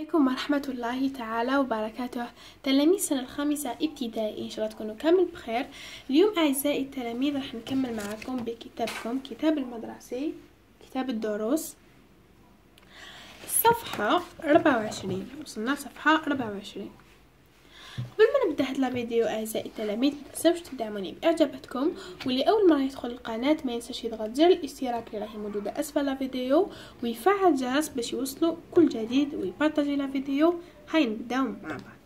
عليكم ورحمة الله تعالى وبركاته. تلاميذ السنة الخامسة ابتدائي إن شاء الله تكونوا كامل بخير. اليوم أعزائي التلاميذ راح نكمل معكم بكتابكم كتاب المدرسي كتاب الدروس. الصفحة 24 وصلنا صفحة 24 قبل ما نبدأ هذا الفيديو أعزائي التلاميذ ما تنسوش تدعموني باعجاباتكم واللي أول مرة يدخل القناة ما ينساش يضغط زر الاشتراك اللي راهي موجودة أسفل الفيديو ويفعل الجرس باش يوصلوا كل جديد ويبارطاجي الفيديو هاي نبداو مع بعض.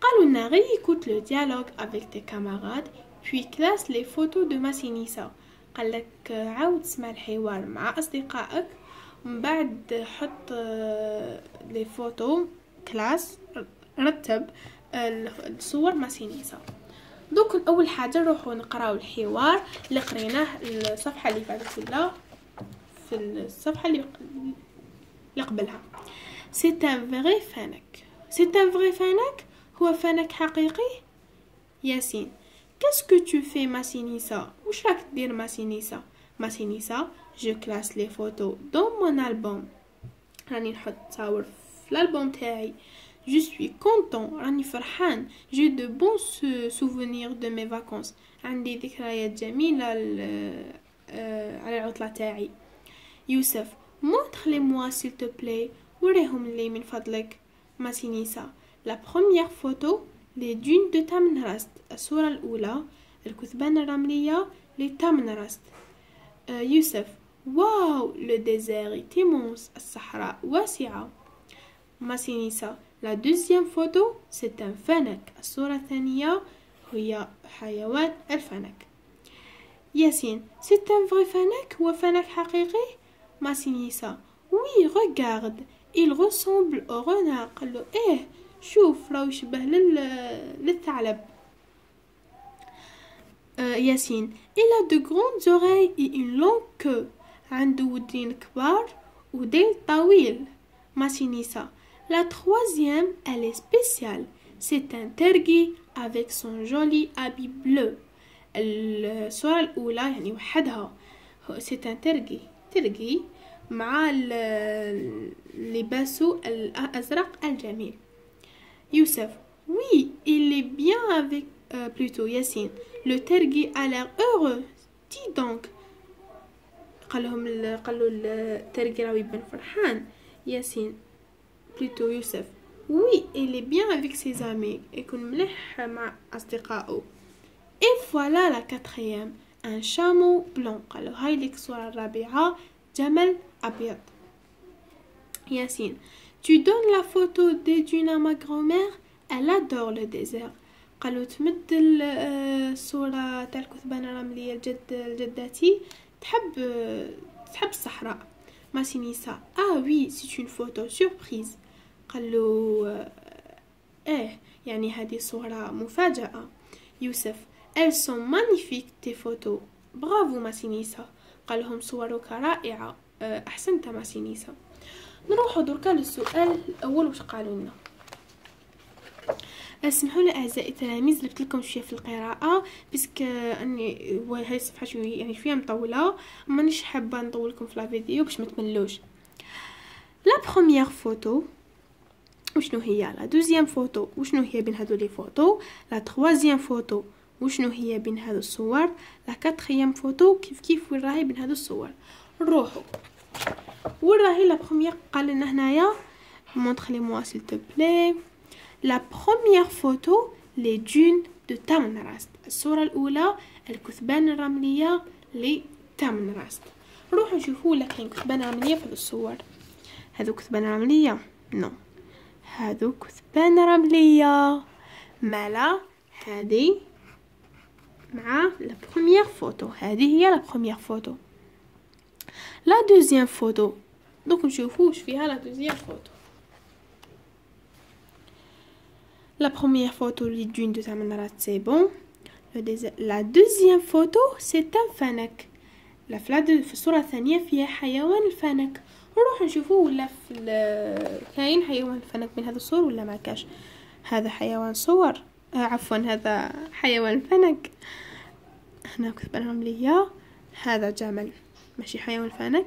قالوا لنا réécoute le dialogue avec tes camarades puis classe les photos de Massinissa. قال لك عاود تسمع الحوار مع أصدقائك ومن بعد حط les photos classe رتب الصور ماسينيسا. دوك اول حاجة نروحو نقراو الحوار اللي قريناه الصفحة اللي فاتت ولا في الصفحة اللي اللي قبلها. c'est un vrai fennec c'est un vrai fennec هو fennec حقيقي؟ ياسين. qu'est-ce que tu fais Massinissa واش راك دير ماسينيسا je classe les photos dans mon album راني نحط تصاور في الألبوم تاعي. Je suis content راني فرحان j'ai de bons souvenirs de mes vacances. عندي ذكريات جميلة على العطلة تاعي يوسف montre les moi s'il te plaît. وريهم لي من فضلك ماسينيسا la première photo les dunes de Tamanrasset الصورة الأولى الكثبان الرملية لتامنراست يوسف واو le désert immense. الصحراء واسعة ما سينيسا La deuxième photo c'est un فنك الصورة الثانية هي حيوان الفنك ياسين c'est un vrai فنك هو فنك حقيقي سينيسا oui regarde. Il ressemble au renard. قال له إيه شوف راهو يشبه لل... للثعلب آه ياسين il a de grandes oreilles et une longue queue. عنده ودين كبار وديل طويل. ما سينيسا La troisième, elle est spéciale. C'est un tergi avec son joli habit bleu. الصورة الأولى يعني وحدها c'est un tergi ترقي مع لباسه الأزرق الجميل يوسف oui il est bien avec euh, plutôt Yassine le tergi a l'air heureux dis donc قالهم قالوا الترقي راهو يبان فرحان ياسين plutôt Youssef. Oui, il est bien avec ses amis. يكون مليح مع أصدقائه. Et voilà la quatrième. Un chameau blanc. قالوا هاي لك الصورة الرابعة جمل أبيض. Yacine. Tu donnes la photo des dunes à ma grand-mère. Elle adore le désert. قالوا تمد الصورة تاع الكثبان الرملية الجد الجداتي تحب تحب الصحراء ماسينيسا ah oui c'est une photo surprise قالو إيه يعني هذه صورة مفاجأة. يوسف elles sont magnifiques tes photos. bravo Massinissa قالهم صورك رائعة. أحسنت ماسينيسا نروح دركا للسؤال الأول واش قالوا لنا؟ اسمحوا لي أعزائي التلاميذ لبت لكم شوية في القراءة parce que أني هاي الصفحه شوية يعني شوية مطولة. مانيش حابة نطول لكم في الفيديو باش ما تملوش. la première photo وشنو هي la deuxième photo وشنو هي بين هادو les photos؟ la troisième photo وشنو هي بين هادو الصور؟ la quatrième photo كيف كيف وين راهي بين هادو الصور؟ نروحو. وين راهي la première قال لنا هنايا؟ montre les moi s'il te plaît la première photo les dunes de Tamanrasset. الصورة الأولى الكثبان الرملية لتامنراست نروحو نشوفو لا كاين كثبان رملية في الصور. هذو كثبان رملية. non. non. هادو كثبان رملية مالا؟ هادي. مع la première photo. هذه هي la première photo. la deuxième photo. دوك نشوفو واش فيها la deuxième photo. la première photo les dunes de Tamanrasset c'est bon. la deuxième photo c'est un fennec. لا في الصورة الثانية فيها حيوان ال fennec. نروح نشوفوه ولا في كاين حيوان فنك من هذا الصور ولا ما كاش؟ هذا حيوان صور. آه عفوا هذا حيوان فنك. هنا كثب رملية هذا جمل. ماشي حيوان فنك.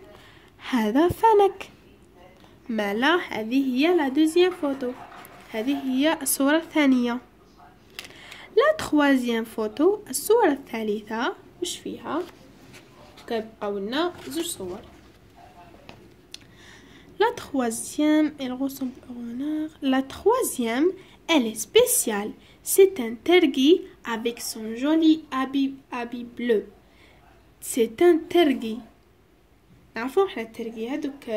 هذا فنك. مالا هذه هي la deuxième photo هذه هي الصورة الثانية. la troisième photo الصورة الثالثة. وش فيها؟ كيبقاو لنا زوج صور. La troisième, elle ressemble au renard. La troisième, elle est spéciale. C'est un tergi avec son joli habit, habit bleu. C'est un tergi. نعرفو حنا الترقي هادوك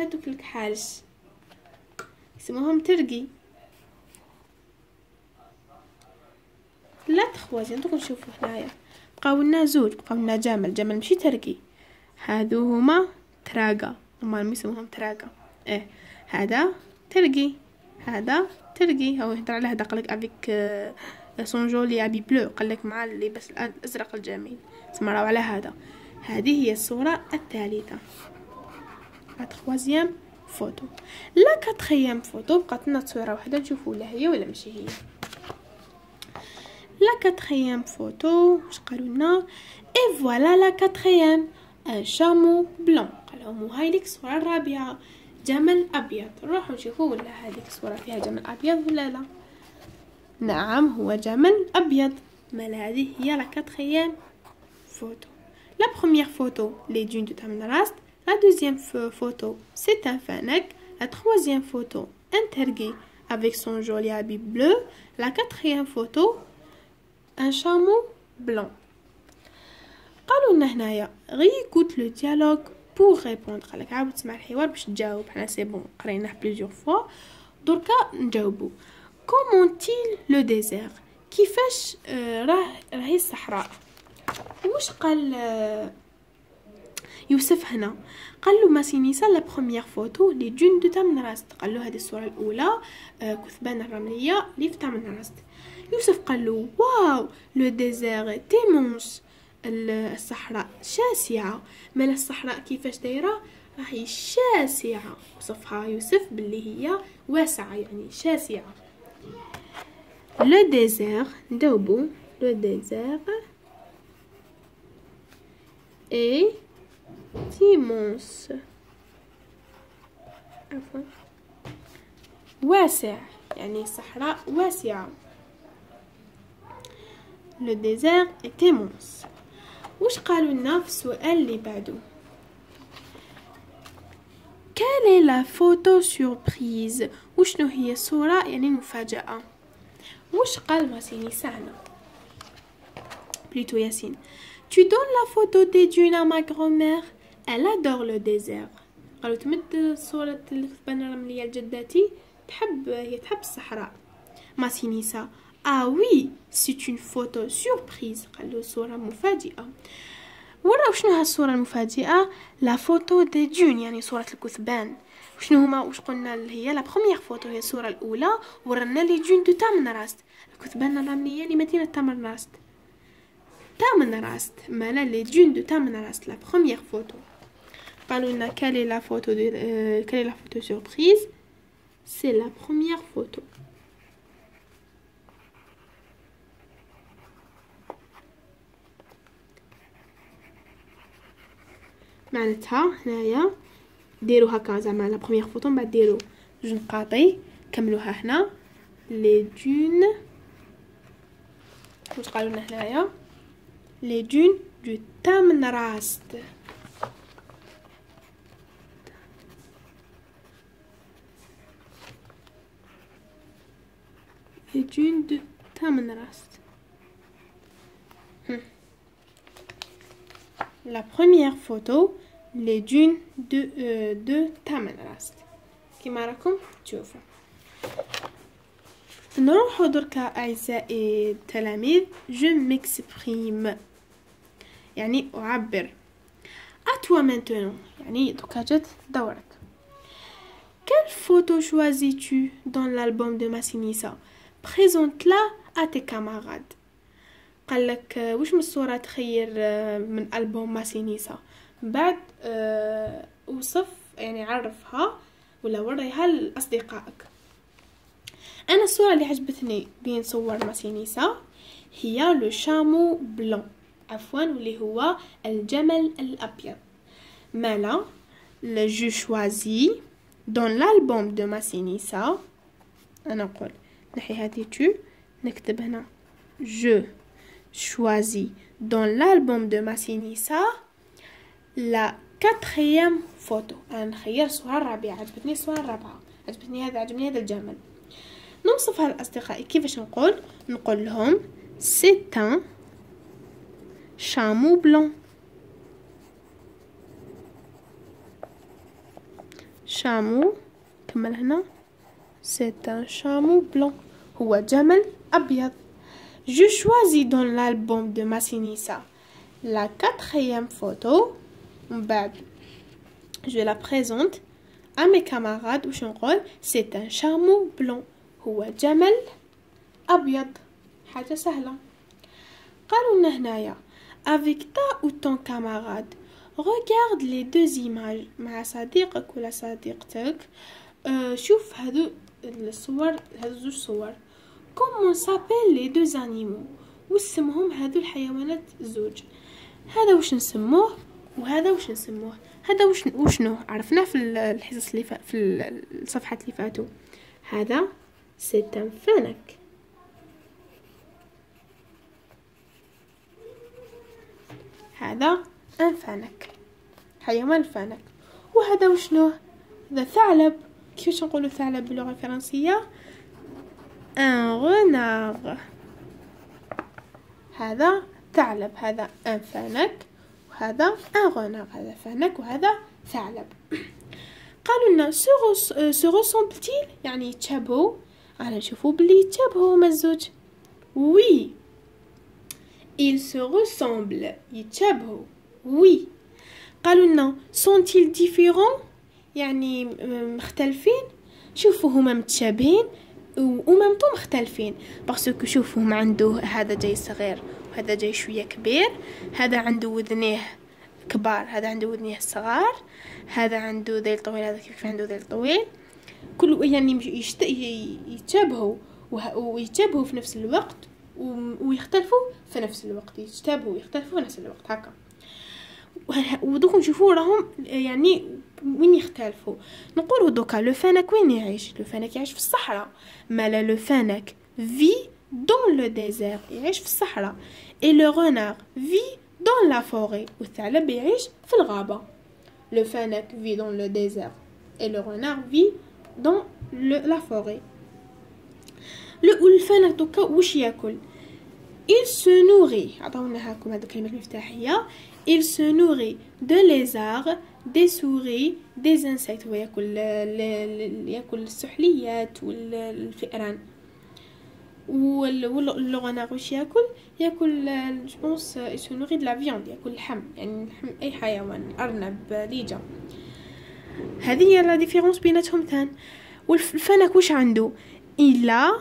هادوك الكحالش يسموهم ترقي لا تخوازي نتوما نشوفو هنايا بقاو لنا زوج بقاو لنا جمل جمل ماشي ترقي هادو هما تراقا هما يسموهم تراقا إيه هذا ترقي هذا ترقي هو يهدر على هذا قالك avec son joli habit bleu قالك مع اللباس الأزرق الجميل. تسمى على هذا. هذه هي الصورة الثالثة. la troisième photo la quatrième photo. بقات لنا تصويره وحدة نشوفوا ولا هي ولا ماشي هي. la quatrième photo. واش قالوا لنا؟ et voilà la quatrième un chameau blanc قالوا هاي ليك الصورة الرابعه جمل ابيض نروحوا نشوفوا ولا هذيك الصورة فيها جمل ابيض ولا لا نعم هو جمل ابيض ما هذه هي la quatrième photo La première photo, les dunes de Tamnarast. La deuxième photo, c'est un fennec. La troisième photo, un targui avec son joli habit bleu. La quatrième photo, un chameau blanc. قالوا لنا هنايا écoute le dialogue pour répondre قالك عاود تسمع الحوار باش تجاوب حنا c'est bon قريناه plusieurs fois دركا نجاوبو comment est-il le désert كيفاش راه راهي الصحراء وش قال يوسف هنا قال له ماسينيسا la première photo les dunes de تامنراست قال له هذه الصورة الاولى كثبان الرمليه اللي في تامنراست يوسف قال له واو le désert est immense الصحراء شاسعة. مال الصحراء كيفاش دايرة؟ راهي شاسعة. وصفها يوسف باللي هي واسعة يعني شاسعة. le désert ندوبو le désert. et immense عفوا. واسع يعني صحراء واسعة. لو ديزير est immense وش قالوا لنا في السؤال اللي بعده est la photo surprise وشنو هي الصورة؟ يعني المفاجأة وش قال ماسيني سهلة بليتو ياسين Tu donnes la photo des dunes à ma grand-mère. Elle adore le désert. قالوا تمد صورة الرملية لجدتي تحب هي تحب الصحراء. ما سينيسا ah oui c'est une photo surprise قالوا صورة مفاجئة وراو شنو هالصورة المفاجئة la photo des dunes يعني صورة الكثبان شنو هما واش قلنا اللي هي la première photo هي الصورة الأولى ورانا لي دون دو تامنراست الكثبان الرملية لمدينة تامنراست Tamenrast, Mala les dunes de Tamenrast, la première photo. Paluna, quelle est la photo de, euh, quelle est la photo surprise? C'est la معناتها هنايا ديروا هكا زعما la première photo من بعد ديروا جوج نقاطي كملوها هنا les dunes واش قالوا لنا هنايا les dunes du Tamnrast. Les dunes de Tamnrast. Hmm. La première photo, les dunes de, euh, de Tamnrast. كما راكم تشوفوا نروح دركا أعزائي التلاميذ je m'exprime يعني أعبر أتوا maintenant يعني دركا جات دورك Quelle photo choisis-tu dans l'album de Massinissa Présente-la à tes camarades قال لك وش من الصورة تخير من ألبوم ماسينيسا؟ بعد وصف يعني عرفها ولا وريها لأصدقائك. أنا الصورة اللي عجبتني بين صور ماسينيسا هي لو شامو بلون عفوا واللي هو الجمل الأبيض. مالا je choisis dans l'album de Massinissa أنا نقول نحي هذه tu نكتب هنا je. Choisis dans l'album de Massinissa la quatrième photo. أنا نخير الصورة الرابعة عجبتني الصورة الرابعة عجبتني هذا عجبني هذا الجمل. نوصفها لأصدقائي كيفاش نقول؟ نقول لهم c'est un chameau blanc. chameau كمل هنا. c'est un chameau blanc. هو جمل أبيض. je choisis dans l'album de Massinissa la quatrième photo من بعد je la présente à mes camarades وش نقول c'est un chameau blanc هو جمل أبيض حاجة سهلة قالوا لنا هنايا avec ta ou ton camarade regarde les deux images مع صديقك ولا صديقتك أه شوف هذو الصور هذو زوج comment s'appellent les deux animaux واسمهم هذو الحيوانات الزوج؟ هذا وش نسموه؟ وهذا وش نسموه؟ هذا وش وشنو؟ عرفناه في الحصص اللي في الصفحات اللي فاتوا. هذا un فنك هذا ان فنك حيوان الفنك وهذا وشنو؟ هذا ثعلب. كيفاش نقولوا ثعلب باللغة الفرنسية؟ ان غناغ هذا ثعلب هذا ان فنك وهذا ان غناغ هذا فنك وهذا ثعلب قالوا لنا سو ressemble يعني يتشابهوا على نشوفوا بلي يتشابهوا هما الزوج oui ils se ressemblent يتشابهوا oui قالوا لنا sont-ils différents? يعني مختلفين شوفوا هما متشابهين و même temps مختلفين parce que شوفوا هما عنده هذا جاي صغير وهذا جاي شوية كبير هذا عنده وذنيه كبار هذا عنده وذنيه صغار هذا عنده ذيل طويل هذا كيف عنده ذيل طويل. كل يعني يتشابهوا ويتشابهوا في نفس الوقت ويختلفوا في نفس الوقت يتشابهوا ويختلفوا في نفس الوقت هكا. ودوك نشوفوا راهم يعني وين يختلفوا. نقولوا دوكا le fennec وين يعيش؟ le fennec يعيش في الصحراء. مالا le fennec vit dans le désert يعيش في الصحراء. et le renard vit dans la forêt والثعلب يعيش في الغابة. le fennec vit dans le désert et le renard vit dans la forêt le ال fennec دوكا واش ياكل؟ Il se nourrit. عطاونا هاكم هذه الكلمة المفتاحية il se nourrit de lézards des souris des insectes. هو ياكل ياكل السحليات والفئران والغناغ واش ياكل ياكل je pense se nourrit de la viande ياكل اللحم يعني لحم اي حيوان ارنب ليجا هذه هي la différence بيناتهم ثان والفنك واش عنده il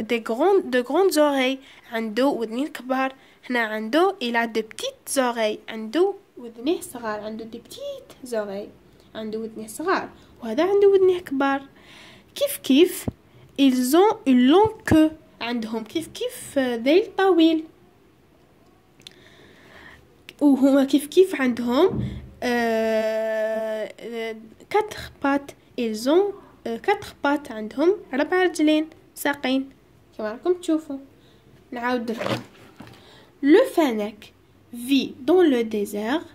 a des grandes de grandes oreilles عنده ودنين كبار هنا عنده il a de petites oreilles عنده ودنيه صغار عنده des petites oreilles عنده ودنيه صغار وهذا عنده ودنيه كبار كيف كيف ils ont une longue queue. عندهم كيف كيف ذيل طويل وهما كيف كيف عندهم كاتر بات ils ont كاتر بات عندهم ربع رجلين ساقين كما راكم تشوفوا نعاود لكم لو فانك vit dans le désert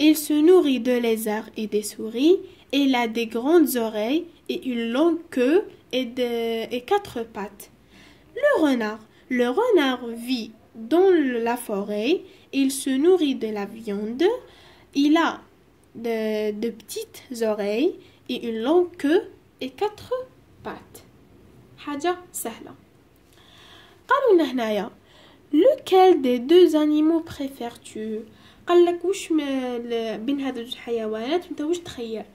il se nourrit de lézards et des souris et il a des grandes oreilles et une longue queue et, de, et quatre pattes. Le renard. Le renard vit dans la forêt. Il se nourrit de la viande. Il a de, de petites oreilles et une longue queue et quatre pattes. حاجة سهلة. قالوا لنا هنايا lequel des deux animaux préfères-tu? قال لك وش بين هذا الحيوانات انت وش تخير؟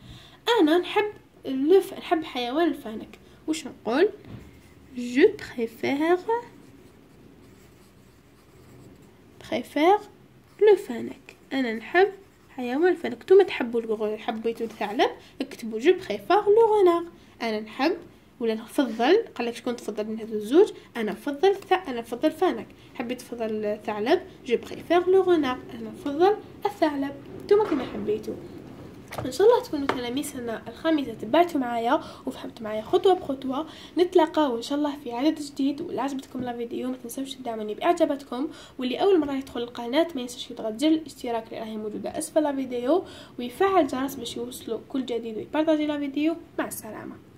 أنا نحب le f نحب حيوان ال fennec. وش نقول؟ Je préfère préfère le fennec أنا نحب حيوان ال fennec. نتوما تحبوا الغول حبيتوا الثعلب؟ اكتبوا je préfère le renard أنا نحب ولا نفضل قال لك شكون تفضل من هذو الزوج؟ أنا نفضل ث... أنا نفضل fennec. حبيت تفضل الثعلب je préfère le أنا نفضل الثعلب. نتوما كما حبيتوا إن شاء الله تكونوا تلاميذ السنة الخامسة تبعتوا معايا وفهمتوا معايا خطوة بخطوة. نتلاقاو إن شاء الله في عدد جديد. واللي عجبتكم la vidéo ما تنسوش تدعموني بإعجاباتكم. واللي أول مرة يدخل القناة ما ينساش يضغط زر الاشتراك اللي راهي موجودة أسفل الفيديو ويفعل الجرس باش يوصلوا كل جديد ويبارطاجي la vidéo. مع السلامة.